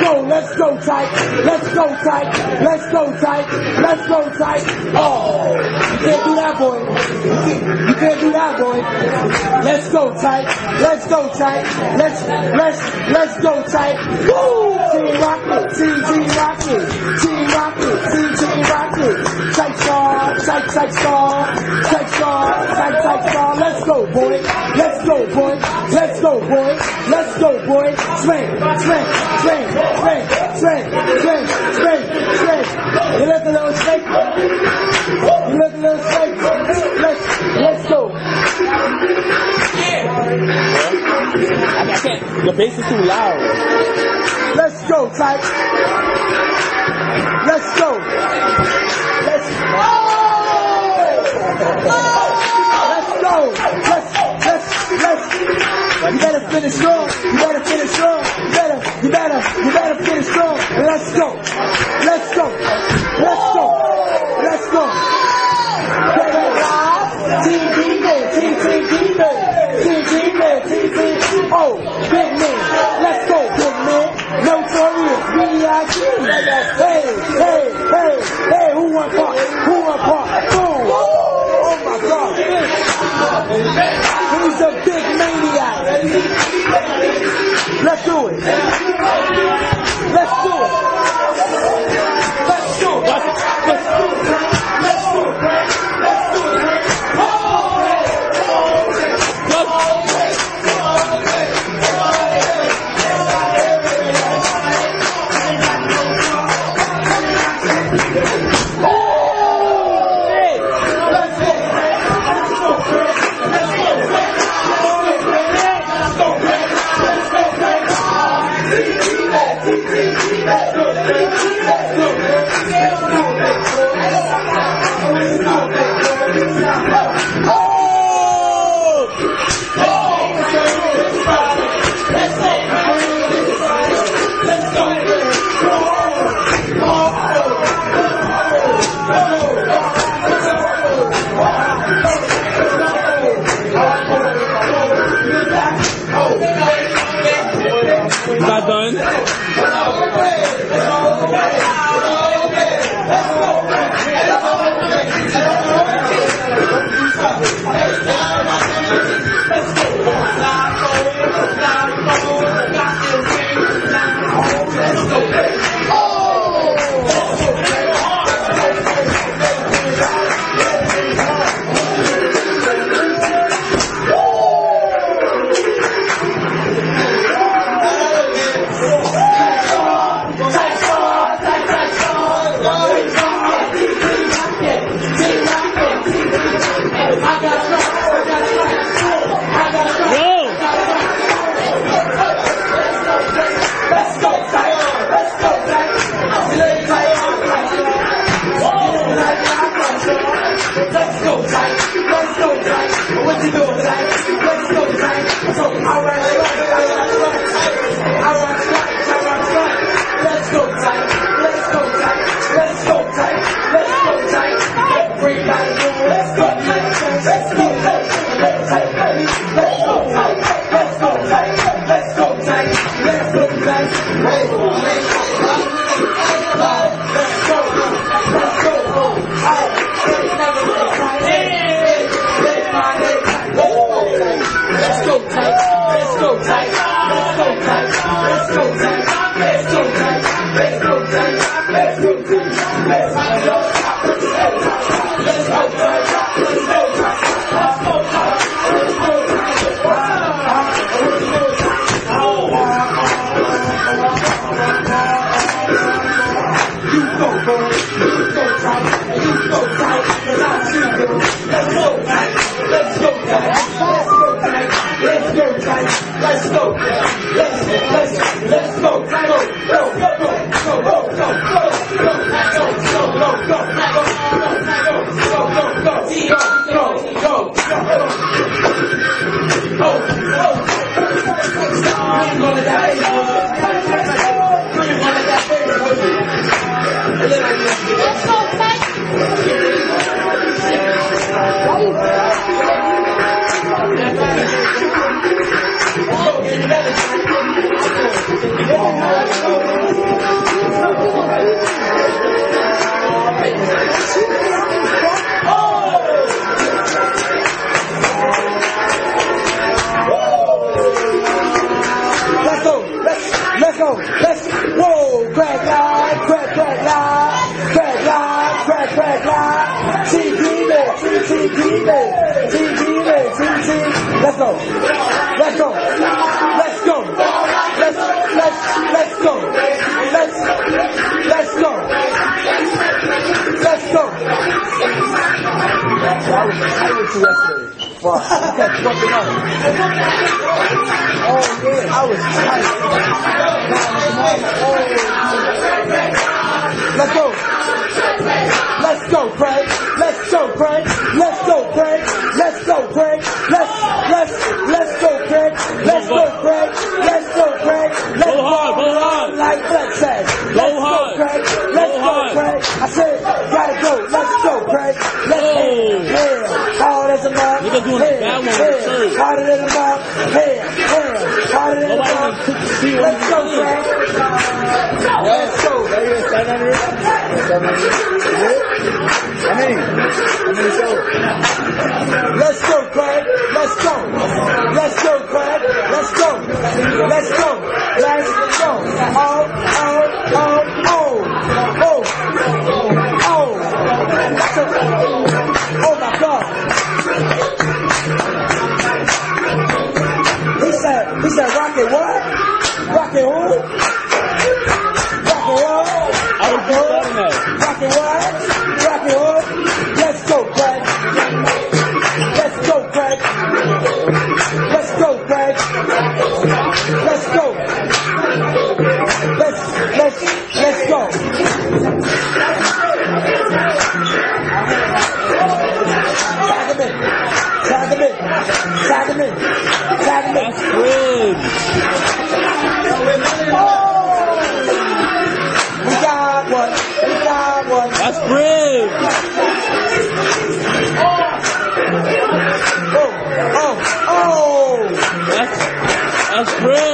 Go, let's go tight. Let's go tight. Let's go tight. Let's go tight. Oh, you can't do that, boy. You can't, do that, boy. Let's go tight. Let's go tight. Let's let's let's go tight. Woo! Team Rocket, Team Team Rocket, Team Rocket, Team Team Rocket. Tyke star, tight tyke star, tyke star, tight tyke star. Let's go, boy. Let's go, boy. Let's go, boy. Let's go, boy. Swing, swing, swing, swing, swing, swing, swing, swing. You look a little shake. You look a little shake. Let's let's go. I, I can't. The bass is too loud. Let's go, tight. Let's go. Let's Let's finish strong. You better finish strong. You better you better you better finish strong. And let's go. Let's go. Let's go. Let's go. Get it live. Team defense. Team team defense. Go go go go go go go go go gonna die. go. Let's whoa, Craig Lyve, crack, Craig Lyve, Craig Lyve, crack, Craig Lyve. TG man, TG man, TG man, TG. Let's go. Let's go. Let's go. Let's let's let's go. Let's let's go. Let's go. I was I was yesterday. Fuck. I kept fucking up. Oh yeah, I was tight. Hotter than mouth. Hotter than mouth. Let's go, Frank. Let's go. Let's go. He said, rocket what? Rocket who? Him in. Tag him in. Tag him in. That's good. Oh! We got one. We got one. That's good. Oh, oh, oh! oh. That's that's good.